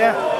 Yeah.